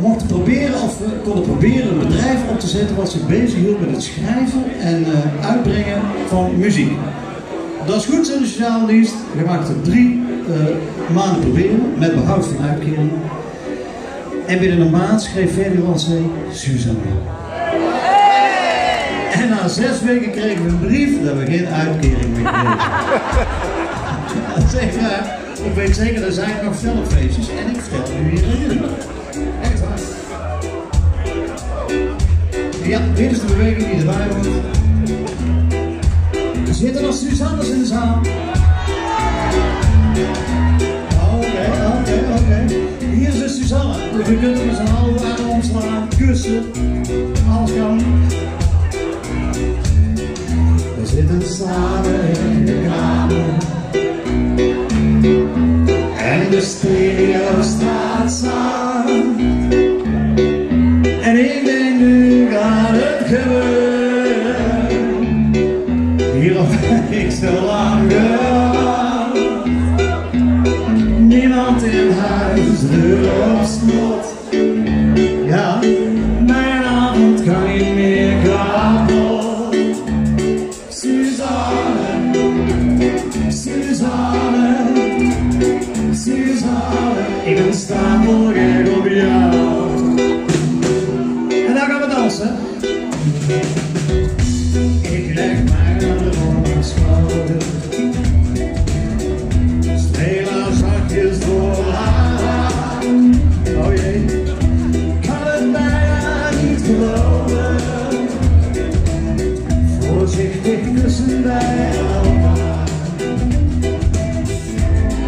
mochten proberen, of we konden proberen een bedrijf op te zetten wat zich bezighield met het schrijven en eh, uitbrengen van muziek. Dat is goed, zei de sociale dienst. We maakten drie uh, maanden proberen met behoud van uitkering. En binnen een maand schreef Ferdinand. Suzanne. En na zes weken kregen we een brief dat we geen uitkering meer kregen. echt waar. Ik weet zeker, er zijn nog filmfeestjes en ik vertel nu hier dit is de beweging die erbij hoort. Er zitten nog Suzannes in de zaal. Oké, oké, oké. Hier is de Suzanne. Je kunt met z'n allen aan omslaan, kussen. Alles kan. We zitten samen gaat het gebeuren. Hierop heb ik zo lang gewacht. Niemand in huis, deur op slot. Ja, mijn avond kan niet meer kapot. Suzanne, Suzanne, Suzanne, ik ben stapelgek op jou. En dan gaan we dansen. Ik leg mijn handen op mijn schouder. Streel haar zachtjes door haar. Oh jee, kan het bijna niet geloven. Voorzichtig kussen elkaar.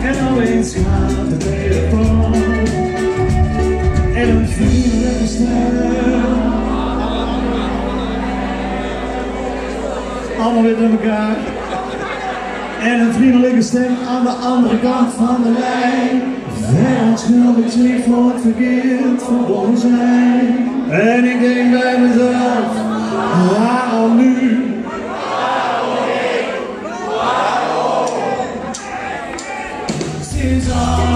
En opeens gaat de telefoon. En een vriendelijke stem. En een vriendelijke stem aan de andere kant van de lijn. Verontschuldigt zich voor het verkeerd verbonden zijn. En ik denk bij mezelf, waarom nu? Suzanne,